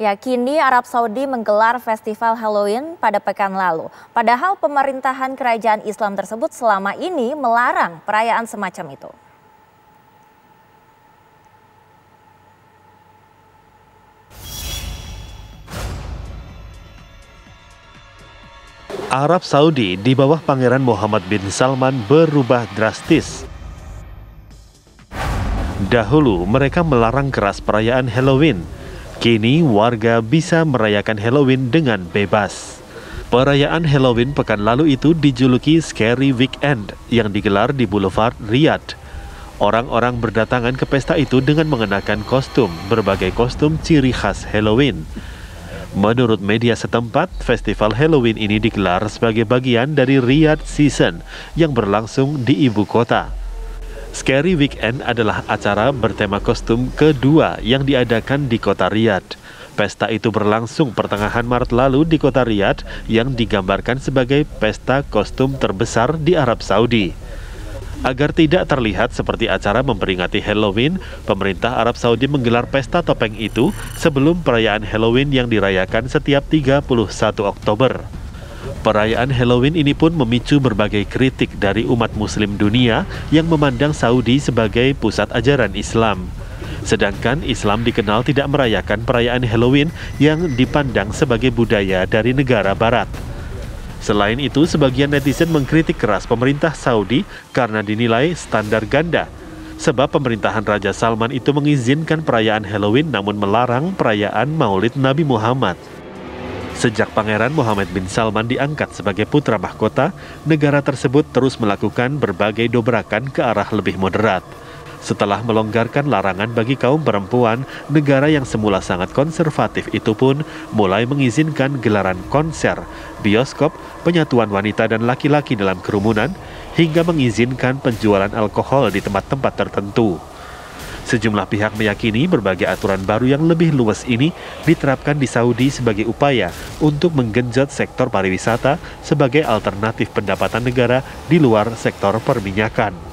Ya, kini Arab Saudi menggelar festival Halloween pada pekan lalu. Padahal pemerintahan kerajaan Islam tersebut selama ini melarang perayaan semacam itu. Arab Saudi di bawah Pangeran Muhammad bin Salman berubah drastis. Dahulu mereka melarang keras perayaan Halloween, Kini warga bisa merayakan Halloween dengan bebas. Perayaan Halloween pekan lalu itu dijuluki Scary Weekend yang digelar di Boulevard Riyadh. Orang-orang berdatangan ke pesta itu dengan mengenakan kostum, berbagai kostum ciri khas Halloween. Menurut media setempat, festival Halloween ini digelar sebagai bagian dari Riyadh Season yang berlangsung di ibu kota. Scary Weekend adalah acara bertema kostum kedua yang diadakan di kota Riyadh. Pesta itu berlangsung pertengahan Maret lalu di kota Riyadh yang digambarkan sebagai pesta kostum terbesar di Arab Saudi. Agar tidak terlihat seperti acara memperingati Halloween, pemerintah Arab Saudi menggelar pesta topeng itu sebelum perayaan Halloween yang dirayakan setiap 31 Oktober. Perayaan Halloween ini pun memicu berbagai kritik dari umat muslim dunia yang memandang Saudi sebagai pusat ajaran Islam. Sedangkan Islam dikenal tidak merayakan perayaan Halloween yang dipandang sebagai budaya dari negara barat. Selain itu, sebagian netizen mengkritik keras pemerintah Saudi karena dinilai standar ganda. Sebab pemerintahan Raja Salman itu mengizinkan perayaan Halloween namun melarang perayaan Maulid Nabi Muhammad. Sejak Pangeran Muhammad bin Salman diangkat sebagai putra mahkota, negara tersebut terus melakukan berbagai dobrakan ke arah lebih moderat. Setelah melonggarkan larangan bagi kaum perempuan, negara yang semula sangat konservatif itu pun mulai mengizinkan gelaran konser, bioskop, penyatuan wanita dan laki-laki dalam kerumunan, hingga mengizinkan penjualan alkohol di tempat-tempat tertentu. Sejumlah pihak meyakini berbagai aturan baru yang lebih luas ini diterapkan di Saudi sebagai upaya untuk menggenjot sektor pariwisata sebagai alternatif pendapatan negara di luar sektor perminyakan.